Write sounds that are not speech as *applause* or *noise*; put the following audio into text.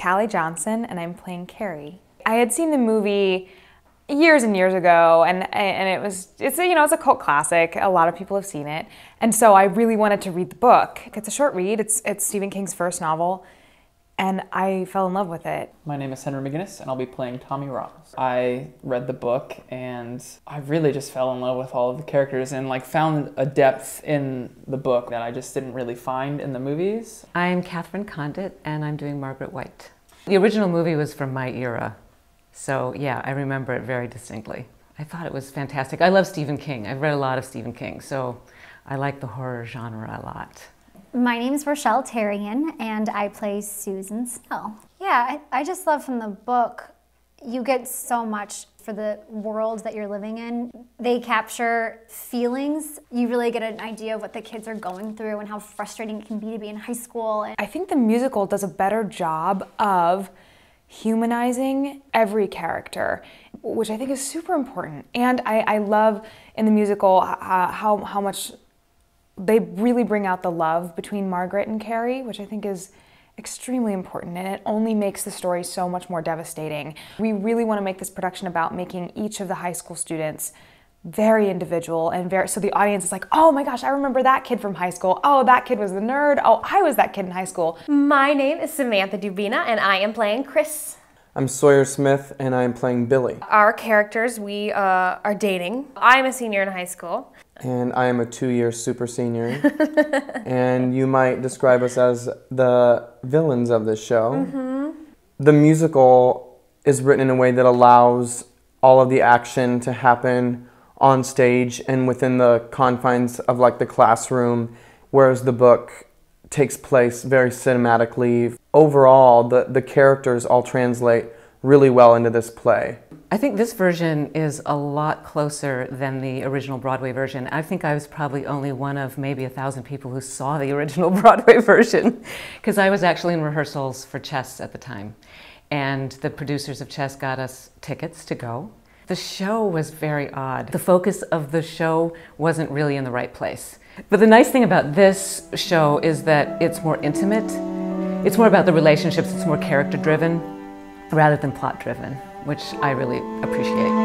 Callie Johnson, and I'm playing Carrie. I had seen the movie years and years ago, and and it was it's a, you know it's a cult classic. A lot of people have seen it, and so I really wanted to read the book. It's a short read. It's it's Stephen King's first novel, and I fell in love with it. My name is Henry McGinnis, and I'll be playing Tommy Ross. I read the book, and I really just fell in love with all of the characters, and like found a depth in the book that I just didn't really find in the movies. I'm Katherine Condit, and I'm doing Margaret White. The original movie was from my era, so yeah, I remember it very distinctly. I thought it was fantastic. I love Stephen King. I've read a lot of Stephen King, so I like the horror genre a lot. My name is Rochelle Therrien, and I play Susan Snell. Yeah, I, I just love from the book, you get so much for the world that you're living in. They capture feelings. You really get an idea of what the kids are going through and how frustrating it can be to be in high school. I think the musical does a better job of humanizing every character, which I think is super important. And I, I love in the musical uh, how, how much they really bring out the love between Margaret and Carrie, which I think is extremely important and it only makes the story so much more devastating. We really want to make this production about making each of the high school students very individual and very so the audience is like oh my gosh i remember that kid from high school oh that kid was the nerd oh i was that kid in high school my name is samantha dubina and i am playing chris I'm Sawyer Smith, and I'm playing Billy. Our characters, we uh, are dating. I'm a senior in high school. And I am a two year super senior. *laughs* and you might describe us as the villains of this show. Mm-hmm. The musical is written in a way that allows all of the action to happen on stage and within the confines of like the classroom, whereas the book takes place very cinematically. Overall, the, the characters all translate really well into this play. I think this version is a lot closer than the original Broadway version. I think I was probably only one of maybe a thousand people who saw the *laughs* original Broadway version because I was actually in rehearsals for Chess at the time. And the producers of Chess got us tickets to go. The show was very odd. The focus of the show wasn't really in the right place. But the nice thing about this show is that it's more intimate. It's more about the relationships, it's more character driven rather than plot driven, which I really appreciate.